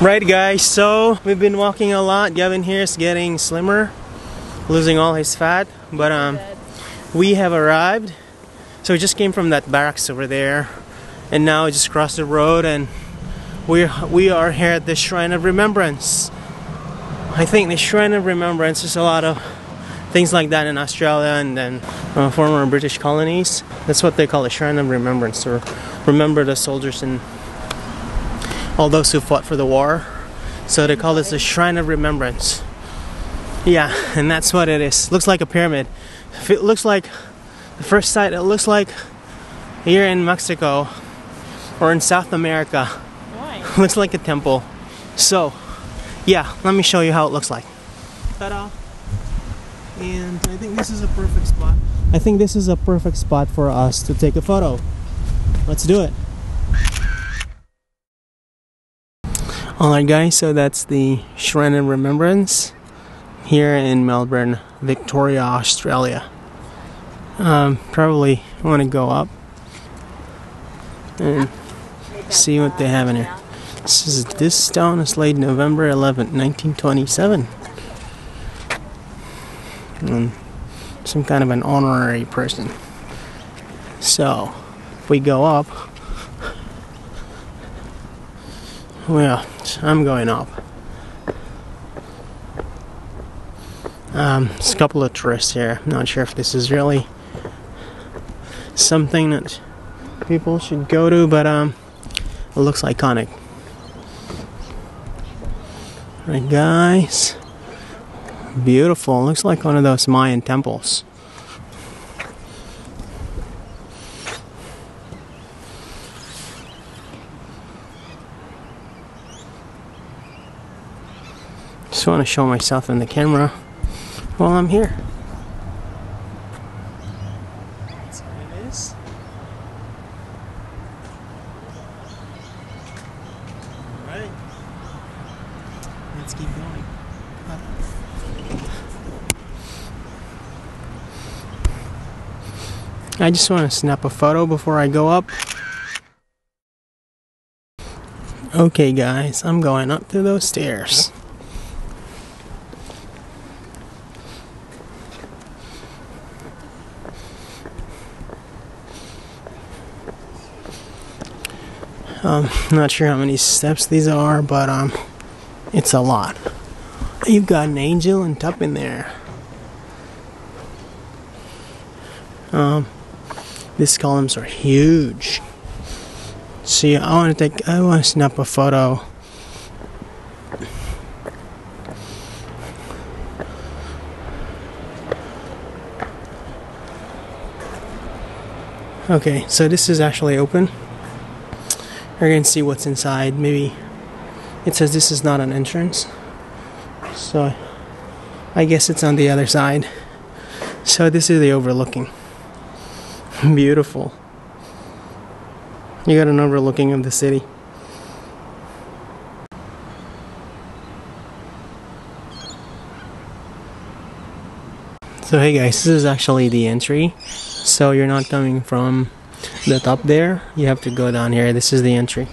Right guys, so we've been walking a lot. Gavin here is getting slimmer, losing all his fat, but um we have arrived. So we just came from that barracks over there and now we just crossed the road and we we are here at the Shrine of Remembrance. I think the Shrine of Remembrance is a lot of things like that in Australia and then uh, former British colonies. That's what they call the Shrine of Remembrance or remember the soldiers and all those who fought for the war. So they call this the Shrine of Remembrance. Yeah, and that's what it is. Looks like a pyramid. If it looks like the first sight, it looks like here in Mexico or in South America. Why? looks like a temple. So, yeah, let me show you how it looks like. Ta-da! And I think this is a perfect spot. I think this is a perfect spot for us to take a photo. Let's do it. Alright guys, so that's the Shrine of Remembrance here in Melbourne, Victoria, Australia. Um, probably want to go up and see what they have in here. This is this stone is laid November 11, 1927. And some kind of an honorary person. So, if we go up, well, I'm going up. Um, there's a couple of tourists here. Not sure if this is really something that people should go to, but um, it looks iconic. Right, guys. Beautiful. Looks like one of those Mayan temples. Just want to show myself in the camera while I'm here. That's what it is. Alright. Let's keep going. I just want to snap a photo before I go up. Okay, guys, I'm going up to those stairs. Um, not sure how many steps these are, but um, it's a lot. You've got an angel and Tup in there. Um, these columns are huge. See, I want to take, I want to snap a photo. Okay, so this is actually open. We're gonna see what's inside. Maybe it says this is not an entrance. So I guess it's on the other side. So this is the overlooking. Beautiful. You got an overlooking of the city. So hey guys, this is actually the entry. So you're not coming from the top there. You have to go down here. This is the entry.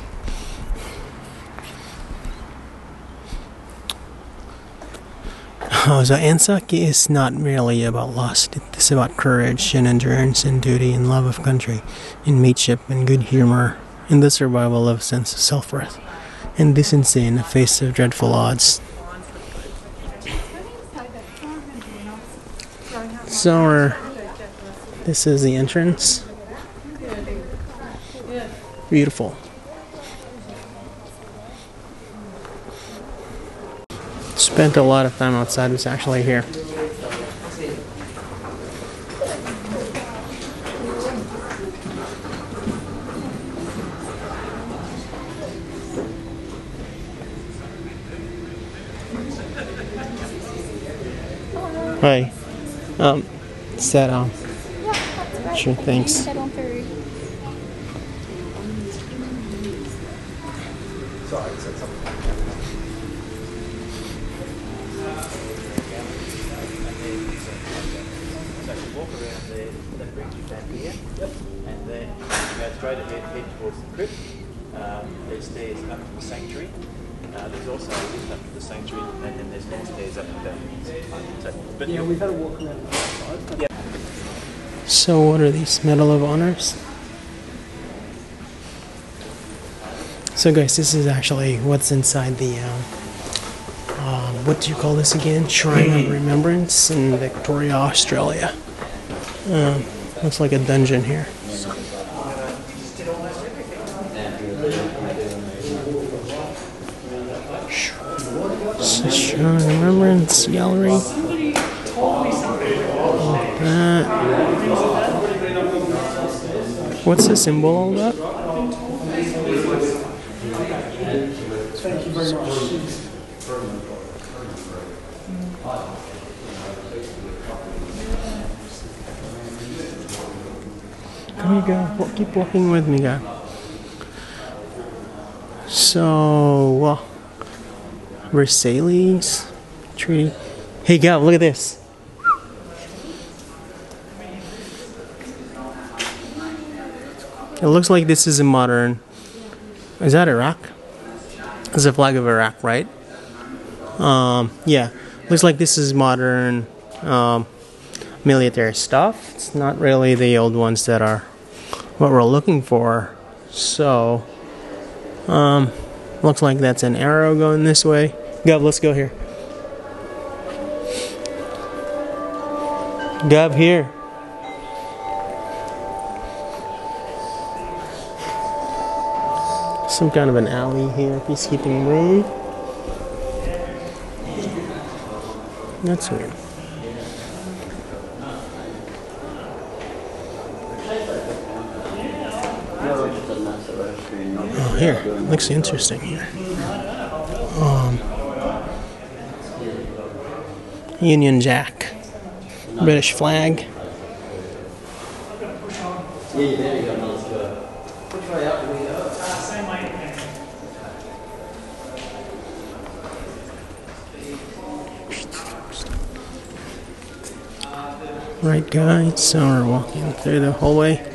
Oh, so Anzac is not merely about lust. It's about courage and endurance and duty and love of country, and mateship and good humor, and the survival of sense of self-worth, and decency in the face of dreadful odds. So, this is the entrance. Beautiful. Spent a lot of time outside. Was actually here. Hi. Um, set um. Sure, thanks. There, that brings you back here. Yep. And then you go straight ahead, head towards the crypt. Um, there's stairs up to the sanctuary. Uh, there's also east up to the sanctuary, and then there's more stairs up and down. So, but Yeah, we've had a walk around the outside. Yeah. So, what are these Medal of Honors? So, guys, this is actually what's inside the. Um, um, what do you call this again? Shrine of Remembrance in Victoria, Australia. Um, looks like a dungeon here. Remembrance Gallery. That. What's the symbol all about? Thank you very much. Come here. Wa- Keep walking with me, guy. So, uh, Versailles Treaty. Hey, Gav, look at this. It looks like this is a modern. Is that Iraq? It's the flag of Iraq, right? Um, yeah. Looks like this is modern um, military stuff. It's not really the old ones that are what we're looking for. So, um, looks like that's an arrow going this way. Gov, let's go here. Gov, here. Some kind of an alley here, peacekeeping room. That's weird. Here. Looks interesting here. Um, Union Jack. British flag. Right, guys. So we're walking through the hallway.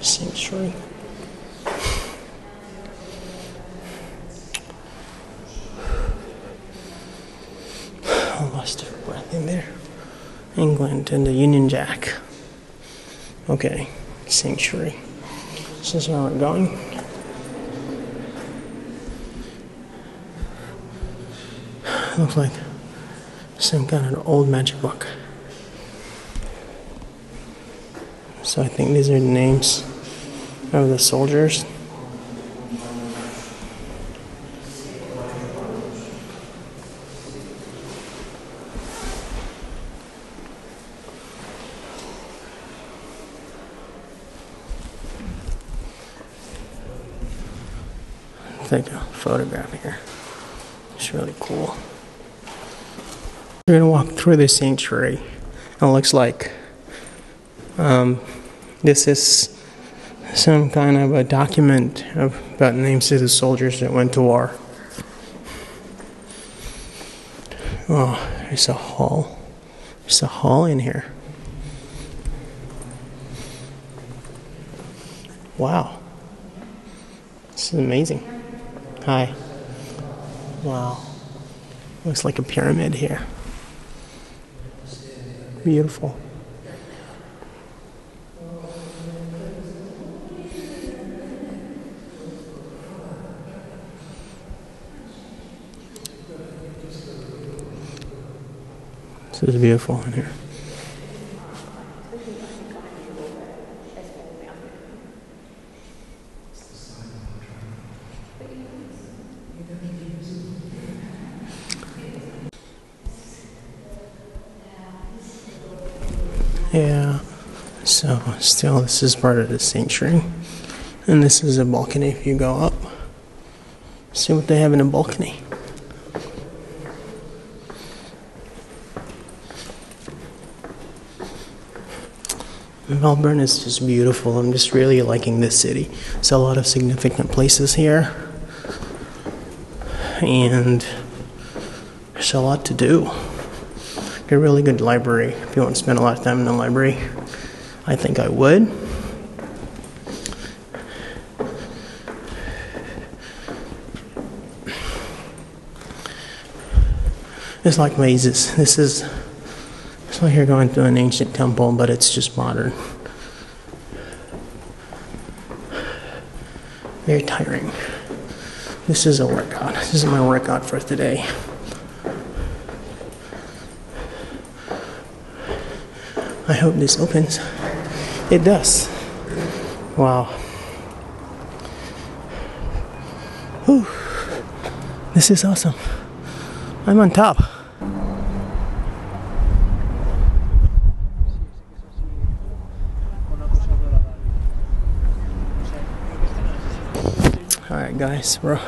Sanctuary. I lost a breath in there. England and the Union Jack. Okay, sanctuary. This is where we're going. Looks like some kind of old magic book. So I think these are the names of the soldiers. Take a photograph here. It's really cool. We're gonna walk through the sanctuary. It looks like um, this is some kind of a document of, about names of the soldiers that went to war. Oh, there's a hall. There's a hall in here. Wow. This is amazing. Hi. Wow. Looks like a pyramid here. Beautiful. This is beautiful in here. Yeah. So still, this is part of the sanctuary, and this is a balcony. If you go up, see what they have in a balcony. Melbourne is just beautiful. I'm just really liking this city. There's a lot of significant places here, and there's a lot to do. A really good library. If you want to spend a lot of time in the library, I think I would. It's like mazes. This is it's like you're going to an ancient temple, but it's just modern. Very tiring. This is a workout. This is my workout for today. I hope this opens. It does. Wow. Whew. This is awesome. I'm on top. Alright, guys, we're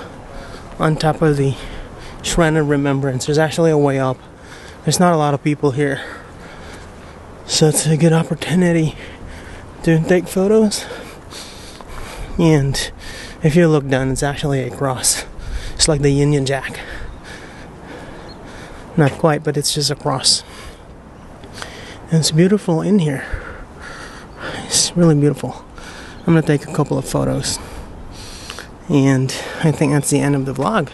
on top of the Shrine of Remembrance. There's actually a way up. There's not a lot of people here. So it's a good opportunity to take photos. And if you look down, it's actually a cross. It's like the Union Jack. Not quite, but it's just a cross. And it's beautiful in here. It's really beautiful. I'm gonna take a couple of photos. And I think that's the end of the vlog.